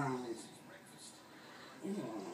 Wow. Ew.